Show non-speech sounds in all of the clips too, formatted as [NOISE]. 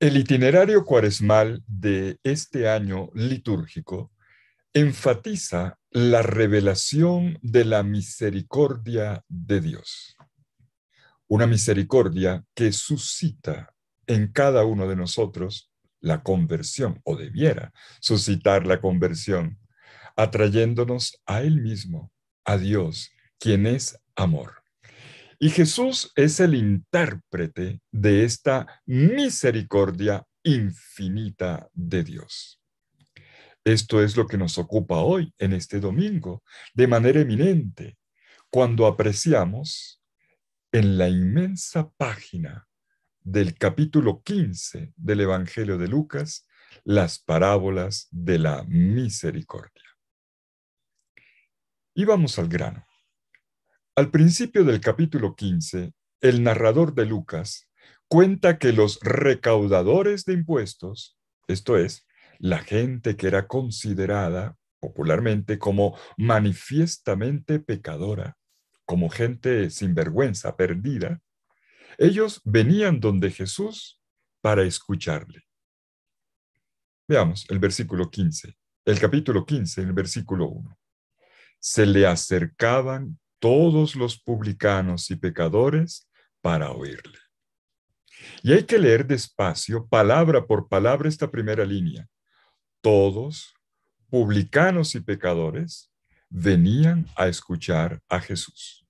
El itinerario cuaresmal de este año litúrgico enfatiza la revelación de la misericordia de Dios. Una misericordia que suscita en cada uno de nosotros la conversión, o debiera suscitar la conversión, atrayéndonos a Él mismo, a Dios, quien es amor. Y Jesús es el intérprete de esta misericordia infinita de Dios. Esto es lo que nos ocupa hoy, en este domingo, de manera eminente, cuando apreciamos en la inmensa página del capítulo 15 del Evangelio de Lucas las parábolas de la misericordia. Y vamos al grano. Al principio del capítulo 15, el narrador de Lucas cuenta que los recaudadores de impuestos, esto es, la gente que era considerada popularmente como manifiestamente pecadora, como gente sin vergüenza, perdida, ellos venían donde Jesús para escucharle. Veamos el versículo 15, el capítulo 15, el versículo 1. Se le acercaban todos los publicanos y pecadores para oírle. Y hay que leer despacio, palabra por palabra, esta primera línea. Todos, publicanos y pecadores, venían a escuchar a Jesús.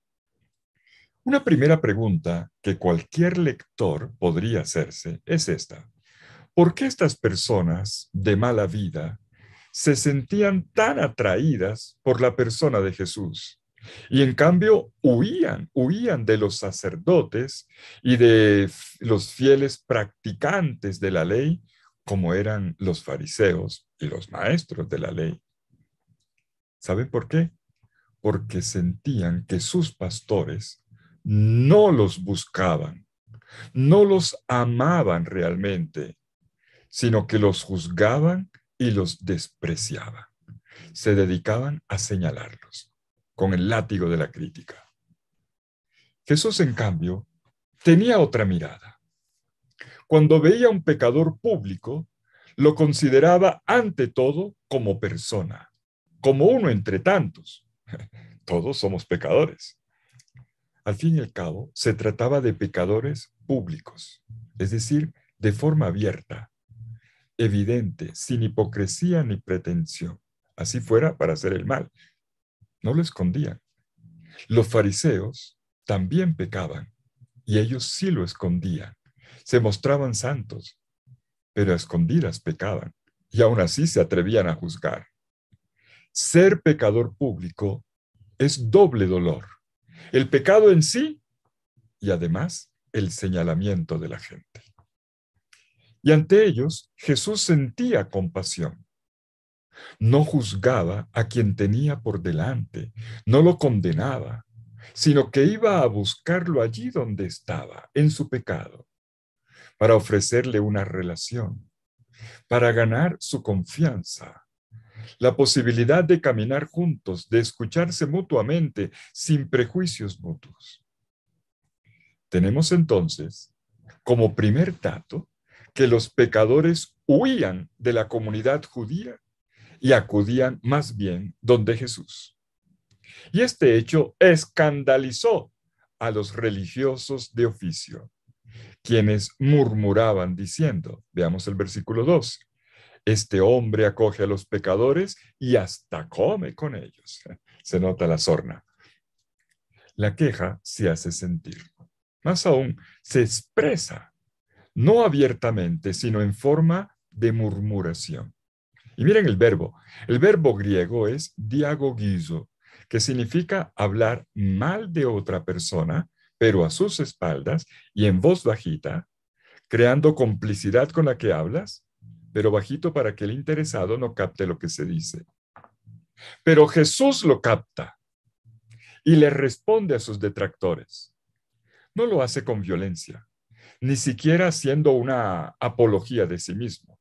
Una primera pregunta que cualquier lector podría hacerse es esta. ¿Por qué estas personas de mala vida se sentían tan atraídas por la persona de Jesús? Y en cambio huían, huían de los sacerdotes y de los fieles practicantes de la ley, como eran los fariseos y los maestros de la ley. ¿Saben por qué? Porque sentían que sus pastores no los buscaban, no los amaban realmente, sino que los juzgaban y los despreciaban. Se dedicaban a señalarlos con el látigo de la crítica. Jesús, en cambio, tenía otra mirada. Cuando veía a un pecador público, lo consideraba ante todo como persona, como uno entre tantos. [LAUGHS] Todos somos pecadores. Al fin y al cabo, se trataba de pecadores públicos, es decir, de forma abierta, evidente, sin hipocresía ni pretensión, así fuera para hacer el mal, no lo escondían. Los fariseos también pecaban y ellos sí lo escondían. Se mostraban santos, pero a escondidas pecaban y aún así se atrevían a juzgar. Ser pecador público es doble dolor. El pecado en sí y además el señalamiento de la gente. Y ante ellos Jesús sentía compasión. No juzgaba a quien tenía por delante, no lo condenaba, sino que iba a buscarlo allí donde estaba, en su pecado, para ofrecerle una relación, para ganar su confianza, la posibilidad de caminar juntos, de escucharse mutuamente, sin prejuicios mutuos. Tenemos entonces, como primer dato, que los pecadores huían de la comunidad judía y acudían más bien donde Jesús. Y este hecho escandalizó a los religiosos de oficio, quienes murmuraban diciendo, veamos el versículo 2, este hombre acoge a los pecadores y hasta come con ellos. [LAUGHS] Se nota la sorna. La queja se hace sentir. Más aún, se expresa, no abiertamente, sino en forma de murmuración. Y miren el verbo. El verbo griego es diagogizo, que significa hablar mal de otra persona, pero a sus espaldas y en voz bajita, creando complicidad con la que hablas, pero bajito para que el interesado no capte lo que se dice. Pero Jesús lo capta y le responde a sus detractores. No lo hace con violencia, ni siquiera haciendo una apología de sí mismo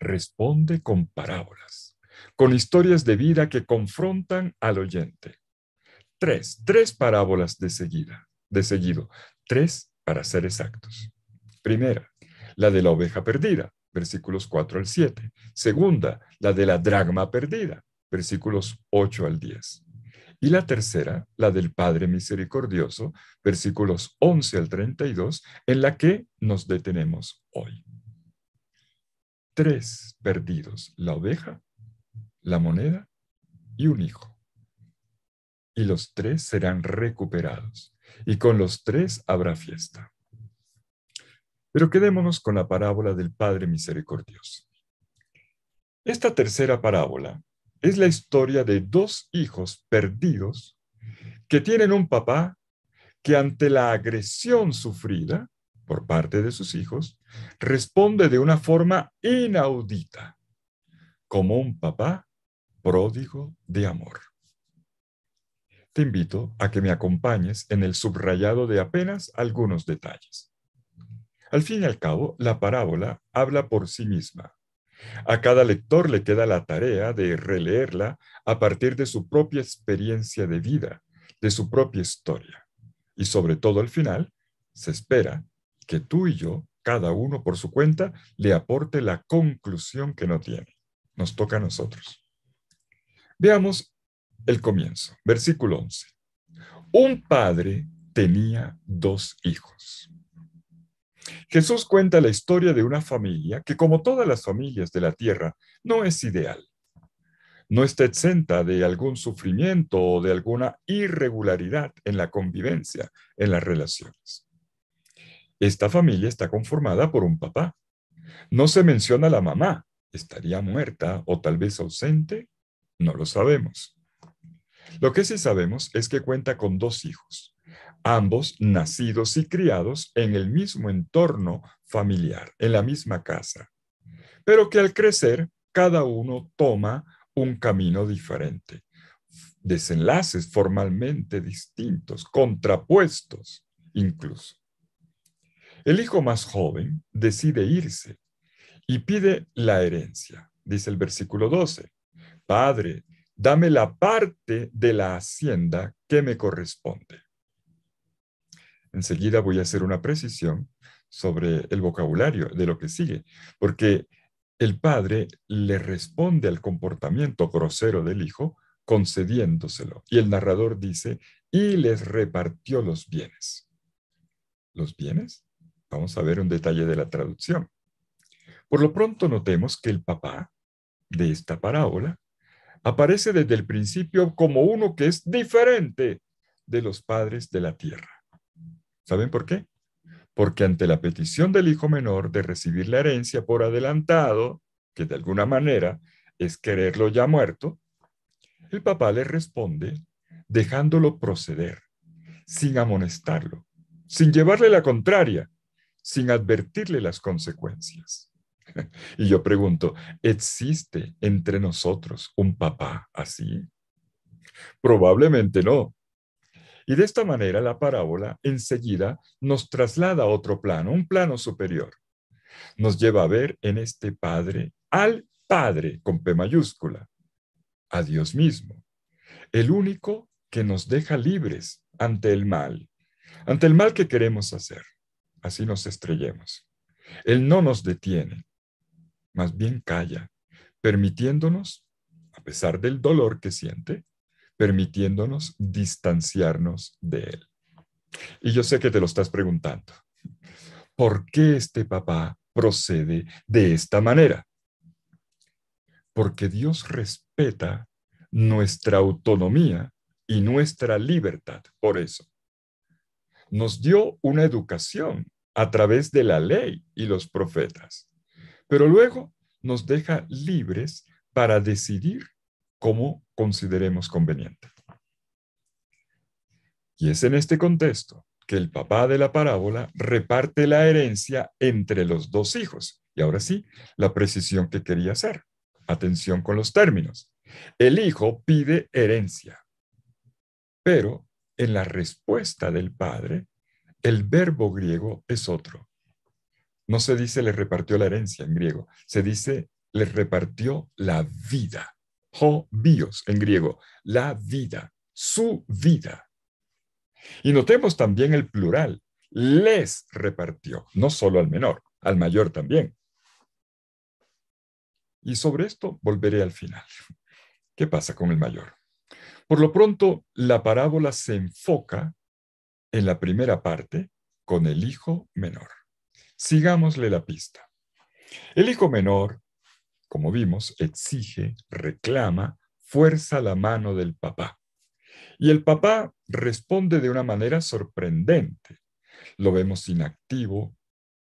responde con parábolas, con historias de vida que confrontan al oyente. Tres, tres parábolas de seguida, de seguido, tres para ser exactos. Primera, la de la oveja perdida, versículos 4 al 7. Segunda, la de la dragma perdida, versículos 8 al 10. Y la tercera, la del Padre Misericordioso, versículos 11 al 32, en la que nos detenemos hoy. Tres perdidos, la oveja, la moneda y un hijo. Y los tres serán recuperados, y con los tres habrá fiesta. Pero quedémonos con la parábola del Padre Misericordioso. Esta tercera parábola es la historia de dos hijos perdidos que tienen un papá que ante la agresión sufrida por parte de sus hijos, responde de una forma inaudita, como un papá pródigo de amor. Te invito a que me acompañes en el subrayado de apenas algunos detalles. Al fin y al cabo, la parábola habla por sí misma a cada lector le queda la tarea de releerla a partir de su propia experiencia de vida, de su propia historia. Y sobre todo al final, se espera que tú y yo, cada uno por su cuenta, le aporte la conclusión que no tiene. Nos toca a nosotros. Veamos el comienzo, versículo 11. Un padre tenía dos hijos. Jesús cuenta la historia de una familia que, como todas las familias de la tierra, no es ideal. No está exenta de algún sufrimiento o de alguna irregularidad en la convivencia, en las relaciones. Esta familia está conformada por un papá. No se menciona la mamá. ¿Estaría muerta o tal vez ausente? No lo sabemos. Lo que sí sabemos es que cuenta con dos hijos, ambos nacidos y criados en el mismo entorno familiar, en la misma casa, pero que al crecer cada uno toma un camino diferente, desenlaces formalmente distintos, contrapuestos incluso. El hijo más joven decide irse y pide la herencia, dice el versículo 12. Padre, dame la parte de la hacienda que me corresponde. Enseguida voy a hacer una precisión sobre el vocabulario de lo que sigue, porque el padre le responde al comportamiento grosero del hijo concediéndoselo. Y el narrador dice, y les repartió los bienes. ¿Los bienes? Vamos a ver un detalle de la traducción. Por lo pronto notemos que el papá de esta parábola aparece desde el principio como uno que es diferente de los padres de la tierra. ¿Saben por qué? Porque ante la petición del hijo menor de recibir la herencia por adelantado, que de alguna manera es quererlo ya muerto, el papá le responde dejándolo proceder, sin amonestarlo, sin llevarle la contraria, sin advertirle las consecuencias. [LAUGHS] Y yo pregunto, ¿existe entre nosotros un papá así? Probablemente no, y de esta manera la parábola enseguida nos traslada a otro plano, un plano superior. Nos lleva a ver en este Padre al Padre con P mayúscula, a Dios mismo, el único que nos deja libres ante el mal, ante el mal que queremos hacer. Así nos estrellemos. Él no nos detiene, más bien calla, permitiéndonos, a pesar del dolor que siente, permitiéndonos distanciarnos de Él. Y yo sé que te lo estás preguntando. ¿Por qué este papá procede de esta manera? Porque Dios respeta nuestra autonomía y nuestra libertad. Por eso, nos dio una educación a través de la ley y los profetas, pero luego nos deja libres para decidir como consideremos conveniente. Y es en este contexto que el papá de la parábola reparte la herencia entre los dos hijos. Y ahora sí, la precisión que quería hacer. Atención con los términos. El hijo pide herencia, pero en la respuesta del padre, el verbo griego es otro. No se dice le repartió la herencia en griego, se dice le repartió la vida bios en griego, la vida, su vida. Y notemos también el plural, les repartió, no solo al menor, al mayor también. Y sobre esto volveré al final. ¿Qué pasa con el mayor? Por lo pronto, la parábola se enfoca en la primera parte con el hijo menor. Sigámosle la pista. El hijo menor, como vimos, exige, reclama, fuerza la mano del papá. Y el papá responde de una manera sorprendente. Lo vemos inactivo,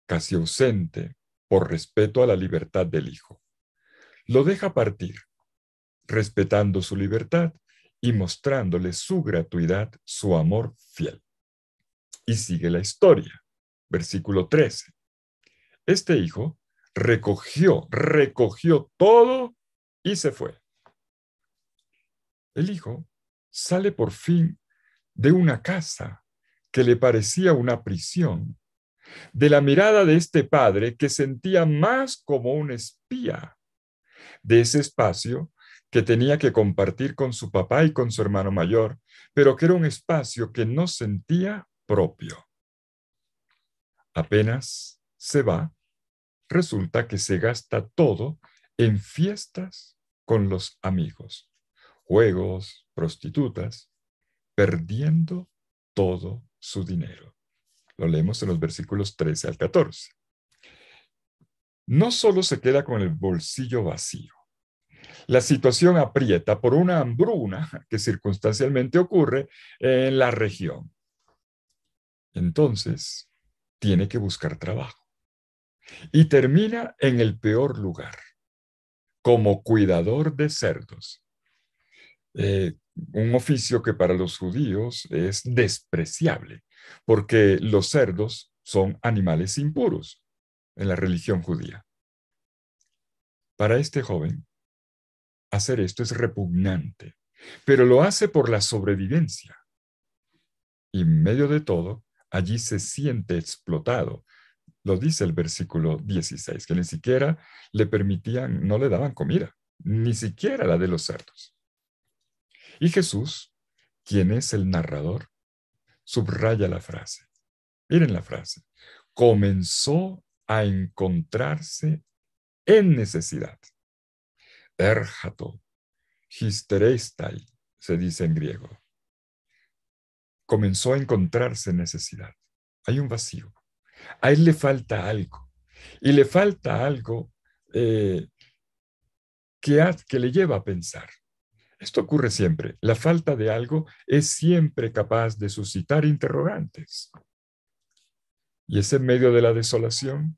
casi ausente, por respeto a la libertad del hijo. Lo deja partir, respetando su libertad y mostrándole su gratuidad, su amor fiel. Y sigue la historia. Versículo 13. Este hijo recogió, recogió todo y se fue. El hijo sale por fin de una casa que le parecía una prisión, de la mirada de este padre que sentía más como un espía, de ese espacio que tenía que compartir con su papá y con su hermano mayor, pero que era un espacio que no sentía propio. Apenas se va, resulta que se gasta todo en fiestas con los amigos, juegos, prostitutas, perdiendo todo su dinero. Lo leemos en los versículos 13 al 14. No solo se queda con el bolsillo vacío, la situación aprieta por una hambruna que circunstancialmente ocurre en la región. Entonces, tiene que buscar trabajo. Y termina en el peor lugar, como cuidador de cerdos. Eh, un oficio que para los judíos es despreciable, porque los cerdos son animales impuros en la religión judía. Para este joven, hacer esto es repugnante, pero lo hace por la sobrevivencia. Y en medio de todo, allí se siente explotado. Lo dice el versículo 16, que ni siquiera le permitían, no le daban comida, ni siquiera la de los cerdos. Y Jesús, quien es el narrador, subraya la frase. Miren la frase. Comenzó a encontrarse en necesidad. Erjato, histerestai, se dice en griego. Comenzó a encontrarse necesidad. Hay un vacío. A él le falta algo. Y le falta algo eh, que, que le lleva a pensar. Esto ocurre siempre. La falta de algo es siempre capaz de suscitar interrogantes. Y es en medio de la desolación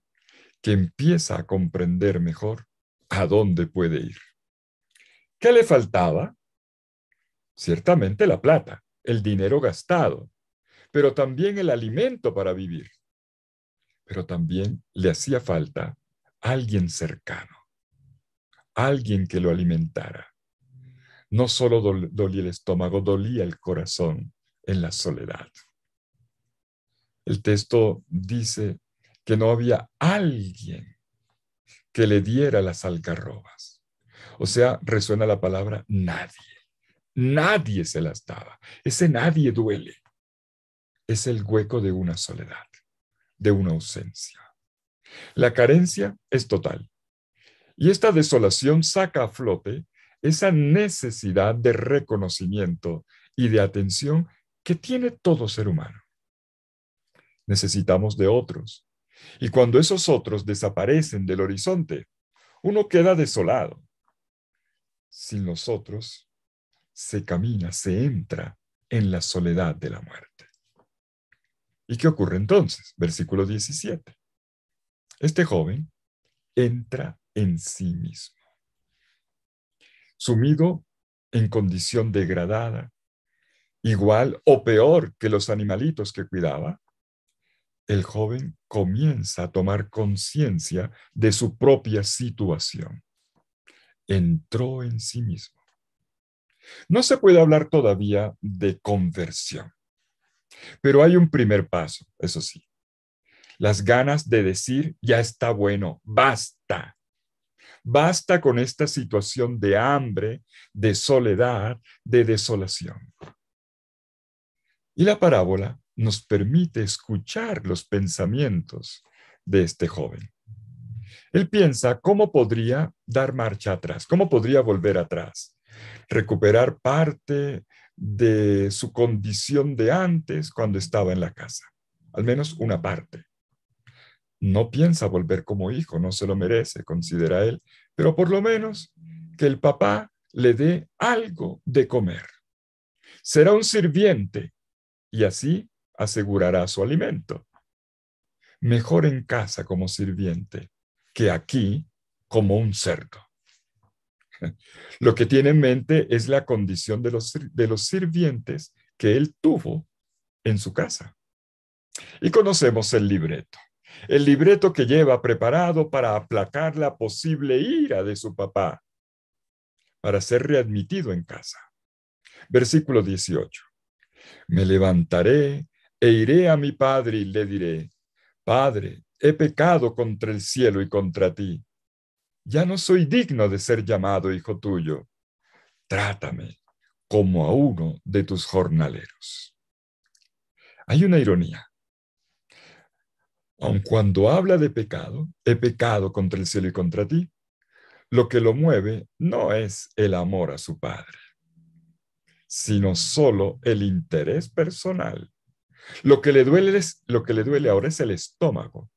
que empieza a comprender mejor a dónde puede ir. ¿Qué le faltaba? Ciertamente la plata, el dinero gastado, pero también el alimento para vivir. Pero también le hacía falta alguien cercano, alguien que lo alimentara. No solo dolía el estómago, dolía el corazón en la soledad. El texto dice que no había alguien que le diera las algarrobas. O sea, resuena la palabra nadie. Nadie se las daba. Ese nadie duele. Es el hueco de una soledad, de una ausencia. La carencia es total. Y esta desolación saca a flote esa necesidad de reconocimiento y de atención que tiene todo ser humano. Necesitamos de otros, y cuando esos otros desaparecen del horizonte, uno queda desolado. Sin los otros, se camina, se entra en la soledad de la muerte. ¿Y qué ocurre entonces? Versículo 17. Este joven entra en sí mismo. Sumido en condición degradada, igual o peor que los animalitos que cuidaba, el joven comienza a tomar conciencia de su propia situación. Entró en sí mismo. No se puede hablar todavía de conversión, pero hay un primer paso, eso sí. Las ganas de decir, ya está bueno, basta. Basta con esta situación de hambre, de soledad, de desolación. Y la parábola nos permite escuchar los pensamientos de este joven. Él piensa cómo podría dar marcha atrás, cómo podría volver atrás, recuperar parte de su condición de antes cuando estaba en la casa, al menos una parte. No piensa volver como hijo, no se lo merece, considera él, pero por lo menos que el papá le dé algo de comer. Será un sirviente y así asegurará su alimento. Mejor en casa como sirviente que aquí como un cerdo. [LAUGHS] Lo que tiene en mente es la condición de los, de los sirvientes que él tuvo en su casa. Y conocemos el libreto. El libreto que lleva preparado para aplacar la posible ira de su papá, para ser readmitido en casa. Versículo 18. Me levantaré e iré a mi padre y le diré, Padre, he pecado contra el cielo y contra ti. Ya no soy digno de ser llamado hijo tuyo. Trátame como a uno de tus jornaleros. Hay una ironía. Aun cuando habla de pecado, he pecado contra el cielo y contra ti, lo que lo mueve no es el amor a su padre, sino solo el interés personal. Lo que le duele es, lo que le duele ahora es el estómago,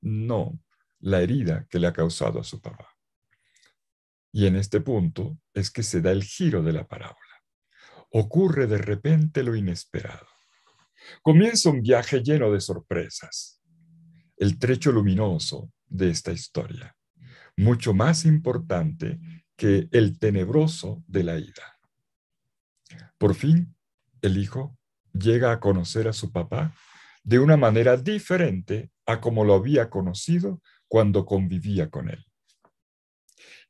no la herida que le ha causado a su papá. Y en este punto es que se da el giro de la parábola. Ocurre de repente lo inesperado. Comienza un viaje lleno de sorpresas. El trecho luminoso de esta historia, mucho más importante que el tenebroso de la ida. Por fin, el hijo llega a conocer a su papá de una manera diferente a como lo había conocido cuando convivía con él.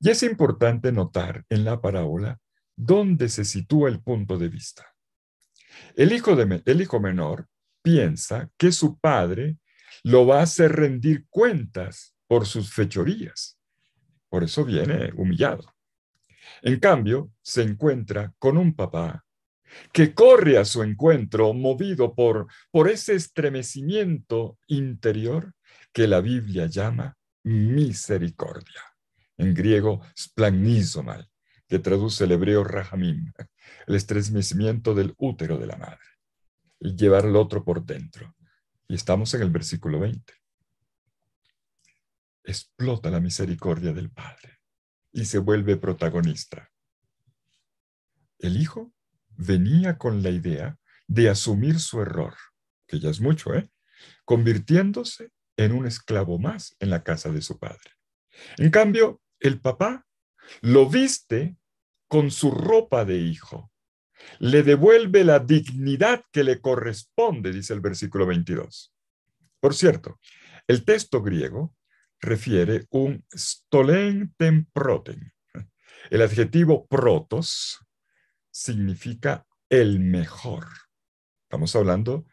Y es importante notar en la parábola dónde se sitúa el punto de vista. El hijo, de, el hijo menor piensa que su padre lo va a hacer rendir cuentas por sus fechorías. Por eso viene humillado. En cambio, se encuentra con un papá que corre a su encuentro movido por, por ese estremecimiento interior que la Biblia llama misericordia. En griego, splanizomai, que traduce el hebreo rahamim, el estremecimiento del útero de la madre, y llevar al otro por dentro. Y estamos en el versículo 20. Explota la misericordia del Padre y se vuelve protagonista. El Hijo venía con la idea de asumir su error, que ya es mucho, ¿eh? convirtiéndose en un esclavo más en la casa de su padre. En cambio, el papá lo viste con su ropa de hijo. Le devuelve la dignidad que le corresponde, dice el versículo 22. Por cierto, el texto griego refiere un stolen temproten. El adjetivo protos significa el mejor. Estamos hablando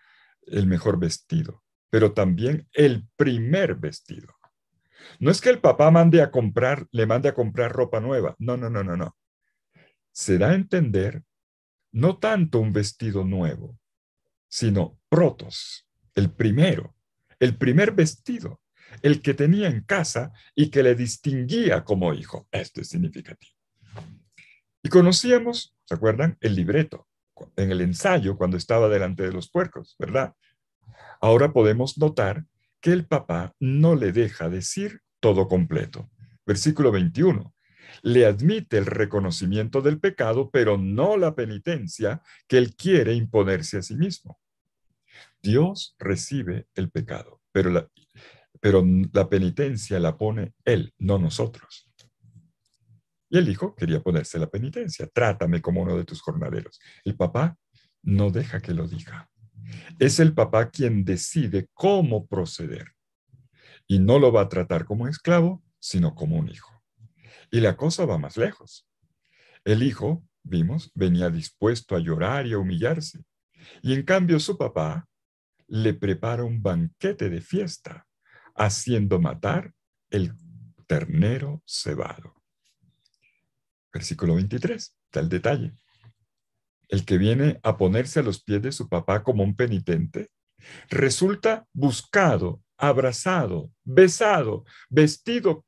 el mejor vestido, pero también el primer vestido. No es que el papá mande a comprar, le mande a comprar ropa nueva. No, no, no, no, no. Se da a entender no tanto un vestido nuevo, sino protos, el primero, el primer vestido, el que tenía en casa y que le distinguía como hijo. Esto es significativo. Y conocíamos, ¿se acuerdan? El libreto en el ensayo cuando estaba delante de los puercos, ¿verdad? Ahora podemos notar que el papá no le deja decir todo completo. Versículo 21. Le admite el reconocimiento del pecado, pero no la penitencia que él quiere imponerse a sí mismo. Dios recibe el pecado, pero la, pero la penitencia la pone él, no nosotros. Y el hijo quería ponerse la penitencia. Trátame como uno de tus jornaleros. El papá no deja que lo diga. Es el papá quien decide cómo proceder. Y no lo va a tratar como esclavo, sino como un hijo. Y la cosa va más lejos. El hijo, vimos, venía dispuesto a llorar y a humillarse. Y en cambio su papá le prepara un banquete de fiesta, haciendo matar el ternero cebado. Versículo 23, está el detalle. El que viene a ponerse a los pies de su papá como un penitente, resulta buscado abrazado, besado, vestido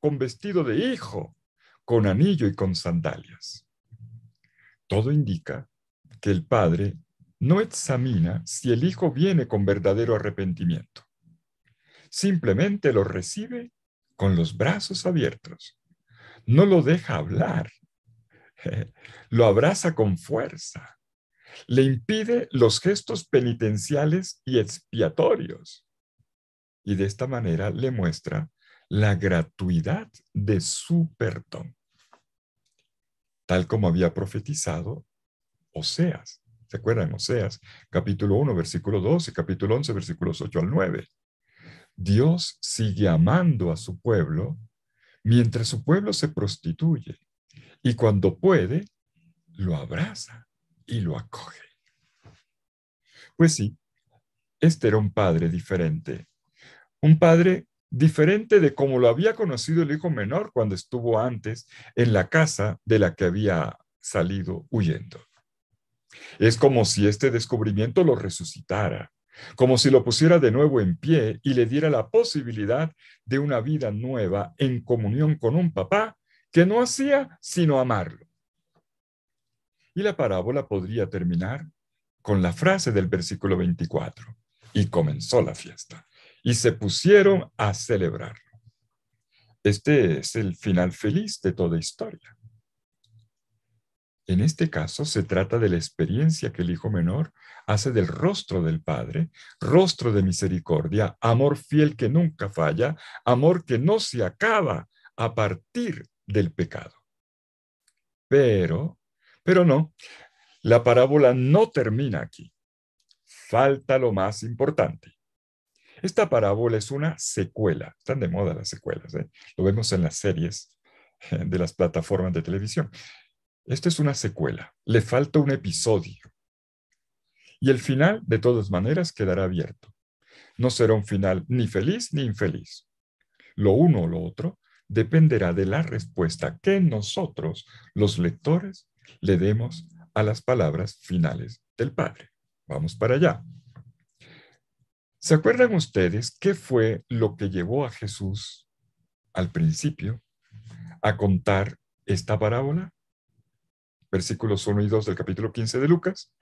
con vestido de hijo, con anillo y con sandalias. Todo indica que el padre no examina si el hijo viene con verdadero arrepentimiento. Simplemente lo recibe con los brazos abiertos. No lo deja hablar. [LAUGHS] Lo abraza con fuerza. Le impide los gestos penitenciales y expiatorios. Y de esta manera le muestra la gratuidad de su perdón, tal como había profetizado Oseas. ¿Se acuerdan? Oseas, capítulo 1, versículo 2 y capítulo 11, versículos 8 al 9. Dios sigue amando a su pueblo mientras su pueblo se prostituye y cuando puede, lo abraza y lo acoge. Pues sí, este era un padre diferente, un padre diferente de como lo había conocido el hijo menor cuando estuvo antes en la casa de la que había salido huyendo. Es como si este descubrimiento lo resucitara, como si lo pusiera de nuevo en pie y le diera la posibilidad de una vida nueva en comunión con un papá que no hacía sino amarlo. Y la parábola podría terminar con la frase del versículo 24, y comenzó la fiesta y se pusieron a celebrarlo. Este es el final feliz de toda historia. En este caso se trata de la experiencia que el hijo menor hace del rostro del Padre, rostro de misericordia, amor fiel que nunca falla, amor que no se acaba a partir del pecado. Pero, pero no, la parábola no termina aquí. Falta lo más importante. Esta parábola es una secuela. Están de moda las secuelas. ¿eh? Lo vemos en las series de las plataformas de televisión. Esta es una secuela. Le falta un episodio. Y el final, de todas maneras, quedará abierto. No será un final ni feliz ni infeliz. Lo uno o lo otro dependerá de la respuesta que nosotros, los lectores, le demos a las palabras finales del Padre. Vamos para allá. ¿Se acuerdan ustedes qué fue lo que llevó a Jesús al principio a contar esta parábola? Versículos 1 y 2 del capítulo 15 de Lucas.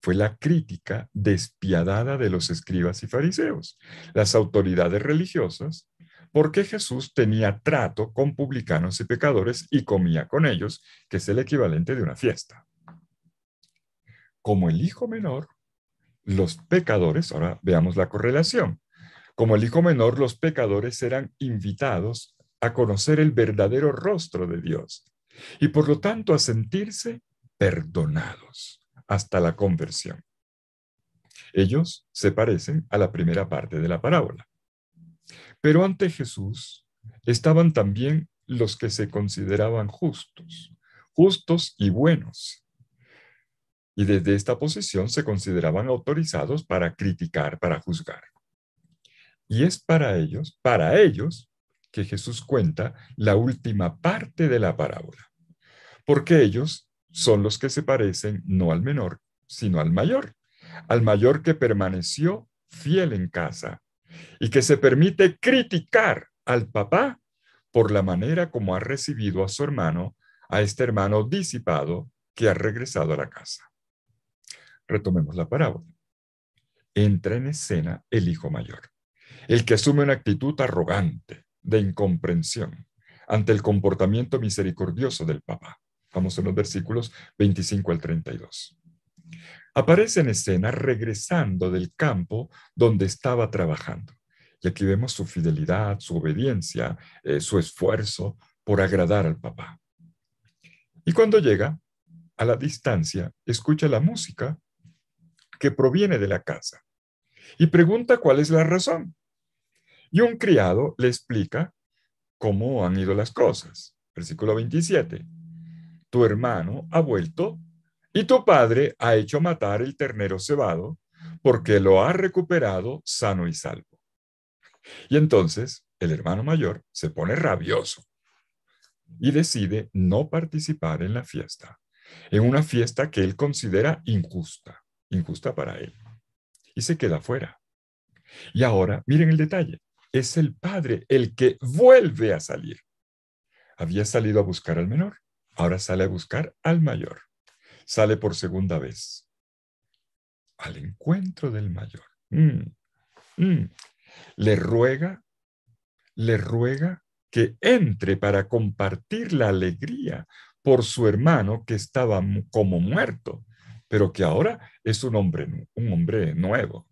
Fue la crítica despiadada de los escribas y fariseos, las autoridades religiosas, porque Jesús tenía trato con publicanos y pecadores y comía con ellos, que es el equivalente de una fiesta. Como el hijo menor los pecadores, ahora veamos la correlación, como el hijo menor, los pecadores eran invitados a conocer el verdadero rostro de Dios y por lo tanto a sentirse perdonados hasta la conversión. Ellos se parecen a la primera parte de la parábola. Pero ante Jesús estaban también los que se consideraban justos, justos y buenos, y desde esta posición se consideraban autorizados para criticar, para juzgar. Y es para ellos, para ellos, que Jesús cuenta la última parte de la parábola, porque ellos son los que se parecen no al menor, sino al mayor, al mayor que permaneció fiel en casa y que se permite criticar al papá por la manera como ha recibido a su hermano, a este hermano disipado que ha regresado a la casa. Retomemos la parábola. Entra en escena el hijo mayor, el que asume una actitud arrogante, de incomprensión, ante el comportamiento misericordioso del papá. Vamos en los versículos 25 al 32. Aparece en escena regresando del campo donde estaba trabajando. Y aquí vemos su fidelidad, su obediencia, eh, su esfuerzo por agradar al papá. Y cuando llega, a la distancia, escucha la música que proviene de la casa y pregunta cuál es la razón. Y un criado le explica cómo han ido las cosas. Versículo 27. Tu hermano ha vuelto y tu padre ha hecho matar el ternero cebado porque lo ha recuperado sano y salvo. Y entonces el hermano mayor se pone rabioso y decide no participar en la fiesta, en una fiesta que él considera injusta injusta para él. Y se queda fuera. Y ahora, miren el detalle, es el padre el que vuelve a salir. Había salido a buscar al menor, ahora sale a buscar al mayor. Sale por segunda vez al encuentro del mayor. Mm, mm. Le ruega, le ruega que entre para compartir la alegría por su hermano que estaba como muerto, pero que ahora es un hombre, un hombre nuevo.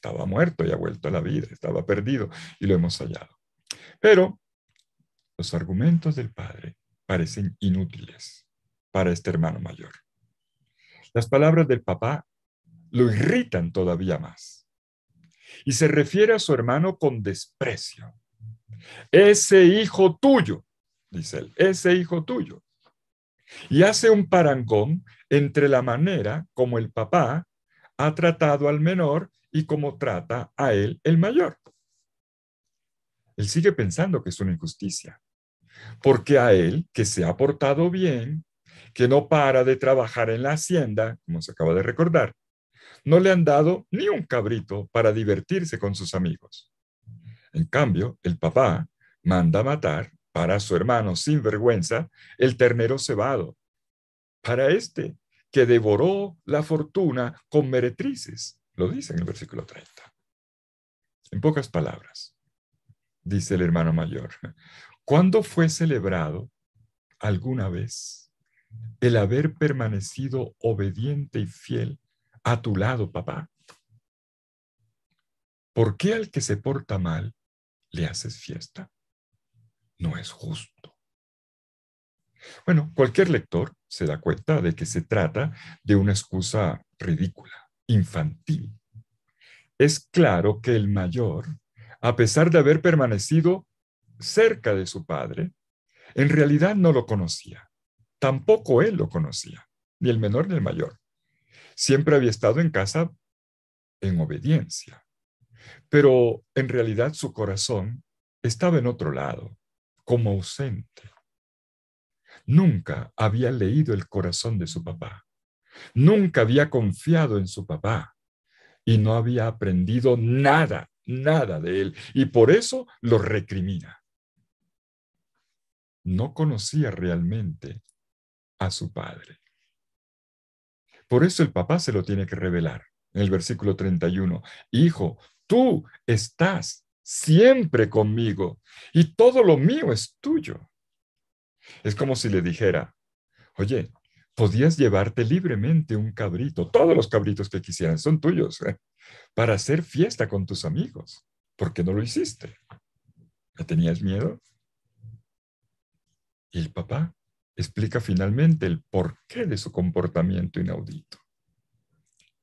Estaba muerto y ha vuelto a la vida, estaba perdido y lo hemos hallado. Pero los argumentos del padre parecen inútiles para este hermano mayor. Las palabras del papá lo irritan todavía más. Y se refiere a su hermano con desprecio. Ese hijo tuyo, dice él, ese hijo tuyo. Y hace un parangón entre la manera como el papá ha tratado al menor y cómo trata a él el mayor. Él sigue pensando que es una injusticia, porque a él, que se ha portado bien, que no para de trabajar en la hacienda, como se acaba de recordar, no le han dado ni un cabrito para divertirse con sus amigos. En cambio, el papá manda matar para su hermano sin vergüenza el ternero cebado, para este que devoró la fortuna con meretrices, lo dice en el versículo 30. En pocas palabras, dice el hermano mayor, ¿cuándo fue celebrado alguna vez el haber permanecido obediente y fiel a tu lado, papá. ¿Por qué al que se porta mal le haces fiesta? No es justo. Bueno, cualquier lector se da cuenta de que se trata de una excusa ridícula, infantil. Es claro que el mayor, a pesar de haber permanecido cerca de su padre, en realidad no lo conocía. Tampoco él lo conocía, ni el menor ni el mayor siempre había estado en casa en obediencia, pero en realidad su corazón estaba en otro lado, como ausente. Nunca había leído el corazón de su papá, nunca había confiado en su papá y no había aprendido nada, nada de él, y por eso lo recrimina. No conocía realmente a su padre. Por eso el papá se lo tiene que revelar. En el versículo 31, Hijo, tú estás siempre conmigo y todo lo mío es tuyo. Es como si le dijera, oye, podías llevarte libremente un cabrito, todos los cabritos que quisieran son tuyos, ¿eh? para hacer fiesta con tus amigos. ¿Por qué no lo hiciste? ¿Me tenías miedo? Y el papá explica finalmente el porqué de su comportamiento inaudito.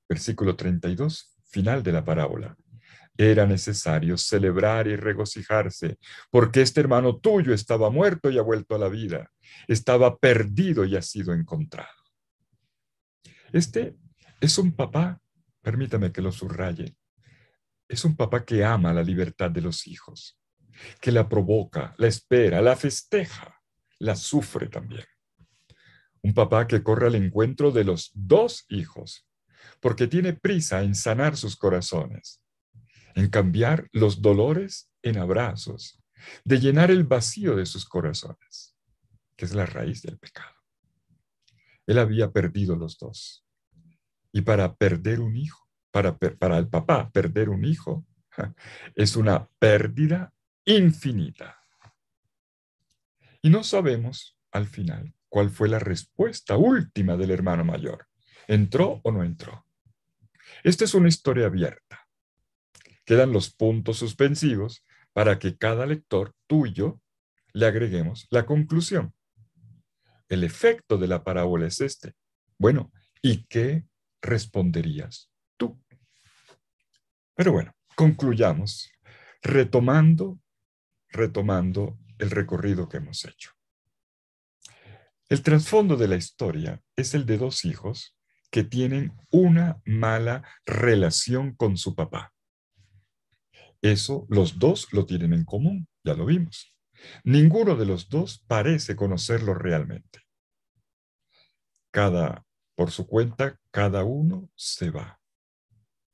Versículo 32, final de la parábola. Era necesario celebrar y regocijarse, porque este hermano tuyo estaba muerto y ha vuelto a la vida, estaba perdido y ha sido encontrado. Este es un papá, permítame que lo subraye, es un papá que ama la libertad de los hijos, que la provoca, la espera, la festeja la sufre también. Un papá que corre al encuentro de los dos hijos, porque tiene prisa en sanar sus corazones, en cambiar los dolores en abrazos, de llenar el vacío de sus corazones, que es la raíz del pecado. Él había perdido los dos. Y para perder un hijo, para, para el papá perder un hijo, [LAUGHS] es una pérdida infinita. Y no sabemos al final cuál fue la respuesta última del hermano mayor. ¿Entró o no entró? Esta es una historia abierta. Quedan los puntos suspensivos para que cada lector tuyo le agreguemos la conclusión. El efecto de la parábola es este. Bueno, ¿y qué responderías tú? Pero bueno, concluyamos retomando, retomando el recorrido que hemos hecho. El trasfondo de la historia es el de dos hijos que tienen una mala relación con su papá. Eso los dos lo tienen en común, ya lo vimos. Ninguno de los dos parece conocerlo realmente. Cada, por su cuenta, cada uno se va.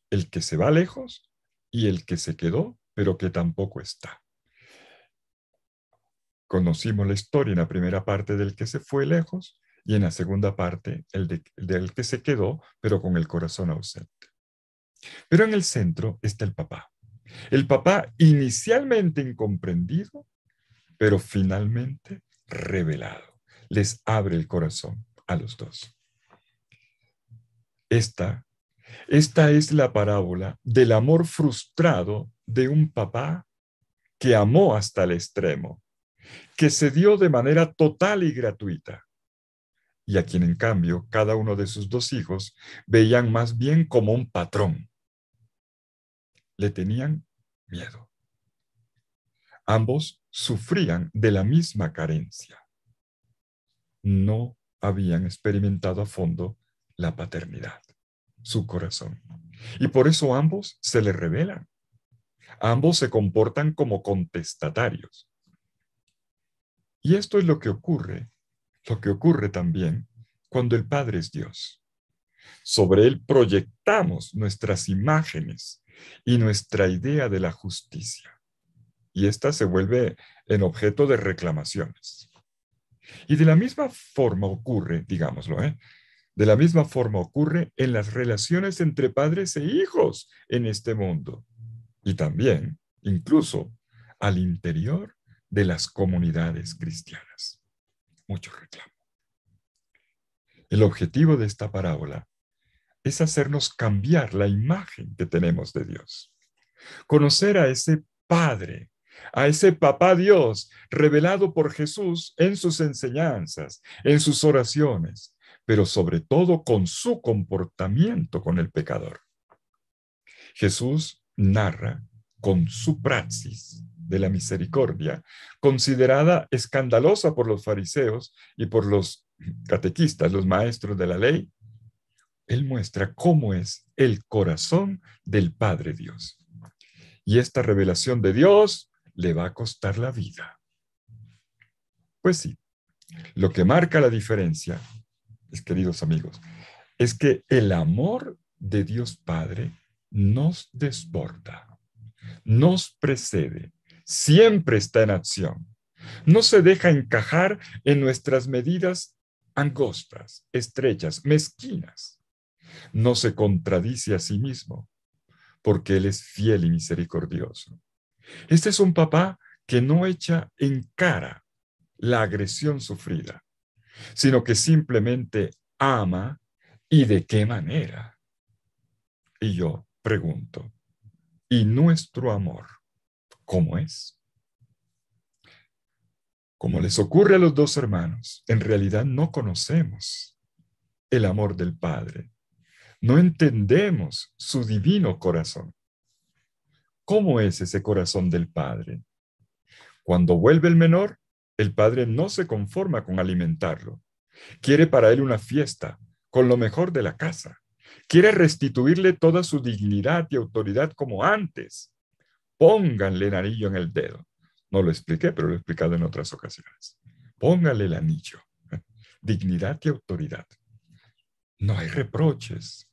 El que se va lejos y el que se quedó, pero que tampoco está. Conocimos la historia en la primera parte del que se fue lejos y en la segunda parte el del que se quedó, pero con el corazón ausente. Pero en el centro está el papá. El papá inicialmente incomprendido, pero finalmente revelado. Les abre el corazón a los dos. Esta, esta es la parábola del amor frustrado de un papá que amó hasta el extremo, que se dio de manera total y gratuita, y a quien en cambio cada uno de sus dos hijos veían más bien como un patrón. Le tenían miedo. Ambos sufrían de la misma carencia. No habían experimentado a fondo la paternidad, su corazón. Y por eso ambos se le revelan. Ambos se comportan como contestatarios. Y esto es lo que ocurre, lo que ocurre también cuando el Padre es Dios. Sobre Él proyectamos nuestras imágenes y nuestra idea de la justicia. Y esta se vuelve en objeto de reclamaciones. Y de la misma forma ocurre, digámoslo, ¿eh? De la misma forma ocurre en las relaciones entre padres e hijos en este mundo. Y también, incluso, al interior de las comunidades cristianas. Mucho reclamo. El objetivo de esta parábola es hacernos cambiar la imagen que tenemos de Dios. Conocer a ese Padre, a ese Papá Dios revelado por Jesús en sus enseñanzas, en sus oraciones, pero sobre todo con su comportamiento con el pecador. Jesús narra con su praxis de la misericordia, considerada escandalosa por los fariseos y por los catequistas, los maestros de la ley, él muestra cómo es el corazón del Padre Dios. Y esta revelación de Dios le va a costar la vida. Pues sí, lo que marca la diferencia mis queridos amigos, es que el amor de Dios Padre nos desborda, nos precede, siempre está en acción. No se deja encajar en nuestras medidas angostas, estrechas, mezquinas. No se contradice a sí mismo, porque Él es fiel y misericordioso. Este es un papá que no echa en cara la agresión sufrida, sino que simplemente ama y de qué manera. Y yo pregunto, ¿y nuestro amor cómo es? Como les ocurre a los dos hermanos, en realidad no conocemos el amor del Padre. No entendemos su divino corazón. ¿Cómo es ese corazón del Padre? Cuando vuelve el menor, el padre no se conforma con alimentarlo. Quiere para él una fiesta, con lo mejor de la casa. Quiere restituirle toda su dignidad y autoridad como antes. Pónganle el anillo en el dedo. No lo expliqué, pero lo he explicado en otras ocasiones. Pónganle el anillo. [LAUGHS] Dignidad y autoridad. No hay reproches.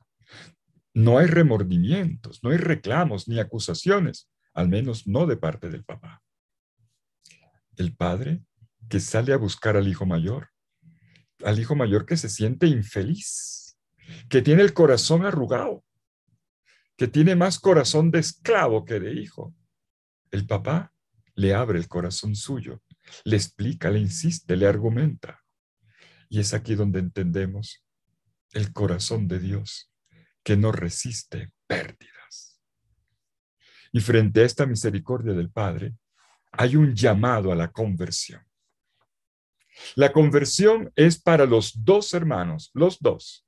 No hay remordimientos, no hay reclamos ni acusaciones, al menos no de parte del papá. El padre que sale a buscar al hijo mayor, al hijo mayor que se siente infeliz, que tiene el corazón arrugado, que tiene más corazón de esclavo que de hijo. El papá le abre el corazón suyo, le explica, le insiste, le argumenta. Y es aquí donde entendemos el corazón de Dios, que no resiste pérdidas. Y frente a esta misericordia del Padre, hay un llamado a la conversión. La conversión es para los dos hermanos, los dos,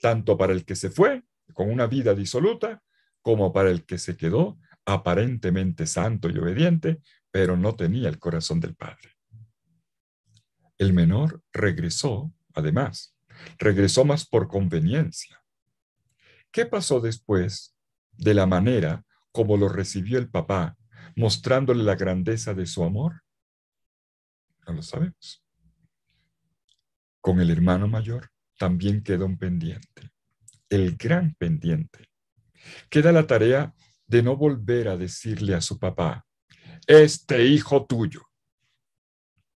tanto para el que se fue con una vida disoluta, como para el que se quedó aparentemente santo y obediente, pero no tenía el corazón del Padre. El menor regresó, además, regresó más por conveniencia. ¿Qué pasó después de la manera como lo recibió el papá, mostrándole la grandeza de su amor? No lo sabemos con el hermano mayor también queda un pendiente, el gran pendiente. Queda la tarea de no volver a decirle a su papá, este hijo tuyo,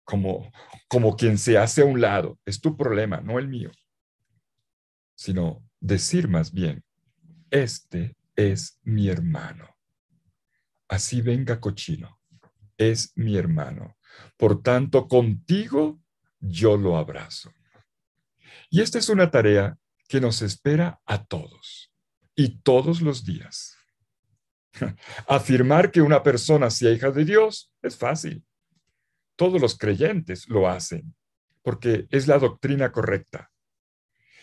como, como quien se hace a un lado, es tu problema, no el mío, sino decir más bien, este es mi hermano. Así venga cochino, es mi hermano. Por tanto, contigo yo lo abrazo. Y esta es una tarea que nos espera a todos y todos los días. [LAUGHS] Afirmar que una persona sea hija de Dios es fácil. Todos los creyentes lo hacen porque es la doctrina correcta.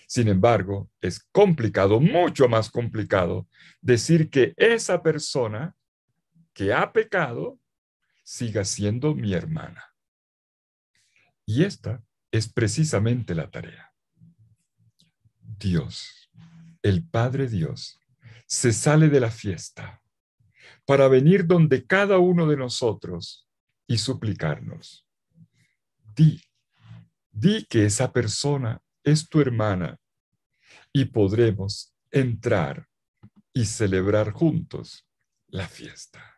Sin embargo, es complicado, mucho más complicado, decir que esa persona que ha pecado siga siendo mi hermana. Y esta es precisamente la tarea. Dios, el Padre Dios, se sale de la fiesta para venir donde cada uno de nosotros y suplicarnos. Di, di que esa persona es tu hermana y podremos entrar y celebrar juntos la fiesta.